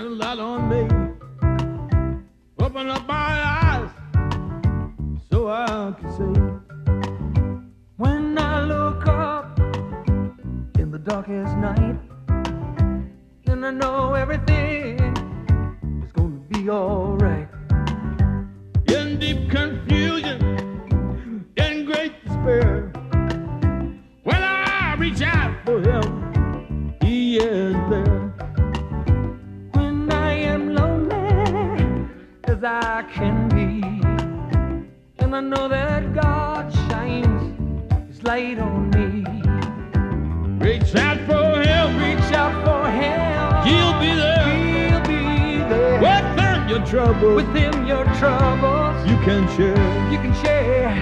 shine a light on me. Open up my eyes so I can see. As I can be, and I know that God shines his light on me. Reach out for him, reach out for him. He'll be there. He'll be there. Within your troubles, within your troubles, you can share. You can share.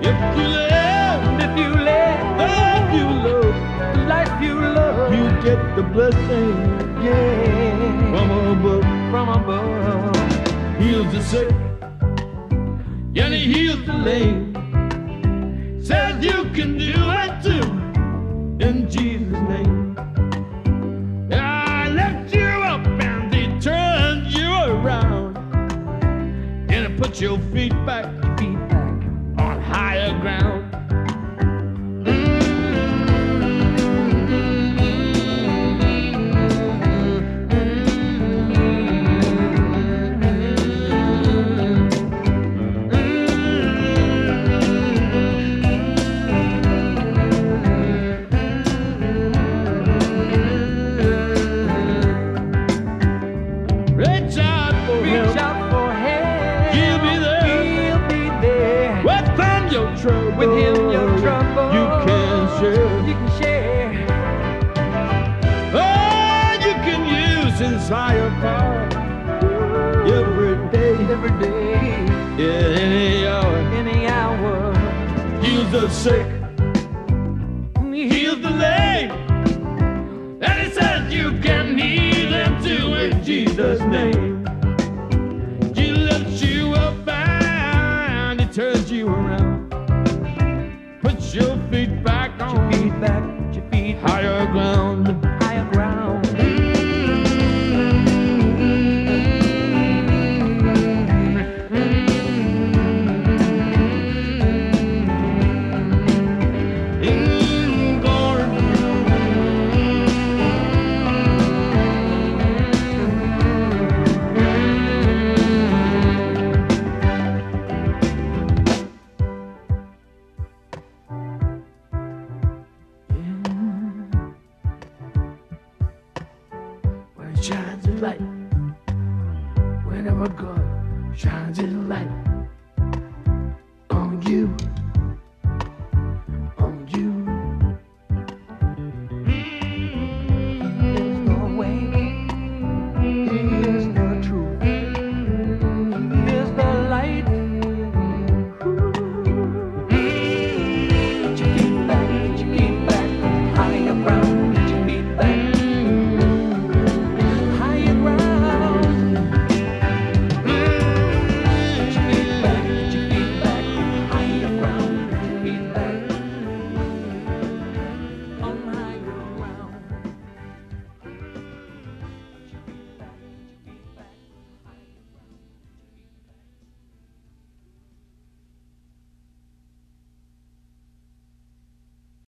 If you live, if you live, the life you love, the life you love, you get the blessing. Yeah, from above, from above. Heals the sick, and he heals the lame. Says you can do it too in Jesus' name. I lift you up and he turns you around. And I put your feet back, feet back on higher ground. With him, your trouble. you can share. You can share. Oh, you can use his higher power every day, Every day, in any hour. any hour. Heals the sick, mm-hmm. heals the lame, and he says you can heal them too in Jesus' name. Back, your feet higher ground. Shines a light, whenever God shines his light.